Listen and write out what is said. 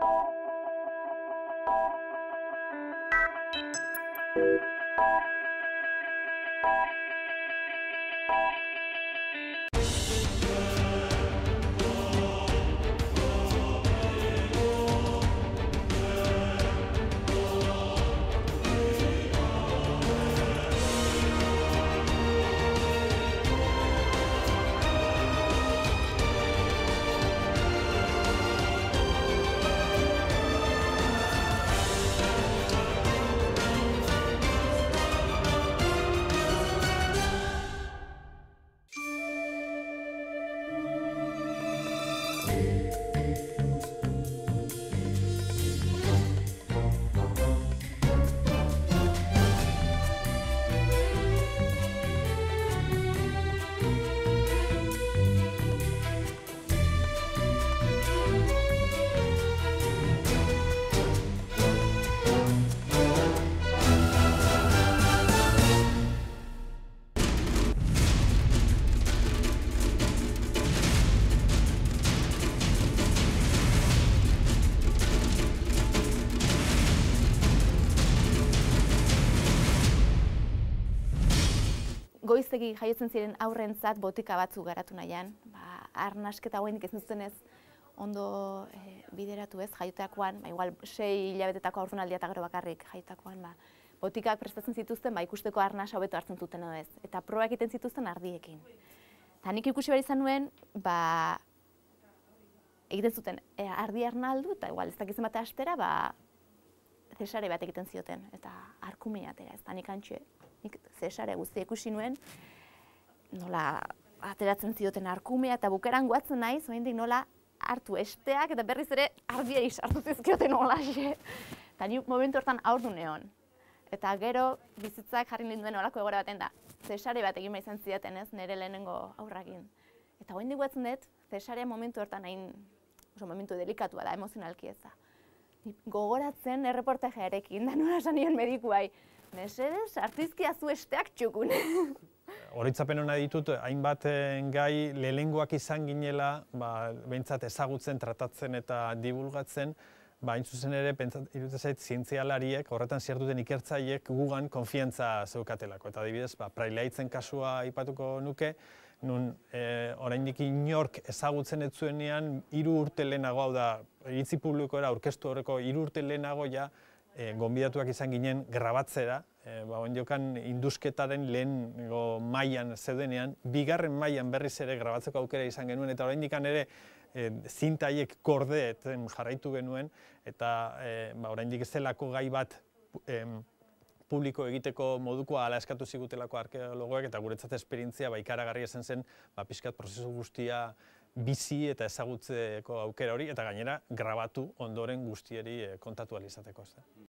Thank you. Goizegi jaiotzen ziren aurrentzat botika batzuk garatu nahian, ba, arnasketa hauenik ez ez ondo e, bideratu ez, jaiotakoan, ba, igual sei hilabetetako aurrunaldia eta gero bakarrik jaiotakoan, ba, botikak prestatzen zituzten, ba, ikusteko arnasa hobeto hartzen zuten edo ez, eta proba egiten zituzten ardiekin. Eta nik ikusi behar izan nuen, ba, egiten zuten e, ardi arnaldu, eta igual ez dakizen bate astera, ba, zesare bat egiten zioten, eta arkumea atera, ez da nik antxe, nik zesare guzti ikusi nuen, nola ateratzen zioten arkumea eta bukeran guatzen naiz, oraindik nola hartu esteak eta berriz ere ardia sartu zizkioten nola xe. Eta ni momentu hortan aurdu neon. Eta gero bizitzak jarri ninduen olako egora baten da. Zesare bat egin izan zidaten ez, nire lehenengo aurrakin. Eta oraindik guatzen dut, zesarea momentu hortan hain, oso momentu delikatua da, emozionalki ez da. Gogoratzen erreportajearekin, da nola esan nion medikuai, Mesedez, artizkia zu esteak txukun. Horitzapen hona ditut, hainbat gai lehengoak izan ginela, ba, behintzat ezagutzen, tratatzen eta divulgatzen, ba, hain zuzen ere, irudezait, zientzialariek, horretan zertuten ikertzaiek gugan konfientza zeukatelako. Eta adibidez, ba, prailaitzen kasua aipatuko nuke, nun e, oraindik inork ezagutzen ez zuenean, hiru urte lehenago, hau da, iritzi publikoera aurkeztu horreko hiru urte lehenago ja, e, gonbidatuak izan ginen grabatzera, e, ba, jokan indusketaren lehen mailan zeudenean, bigarren mailan berriz ere grabatzeko aukera izan genuen, eta oraindik ere e, zintaiek kordeetzen jarraitu genuen, eta e, ba, oraindik ez zelako gai bat e, publiko egiteko modukoa ala eskatu zigutelako arkeologoek eta guretzat esperientzia ba ikaragarria zen zen ba pizkat prozesu guztia bizi eta ezagutzeko aukera hori eta gainera grabatu ondoren guztieri eh, kontatu alizateko.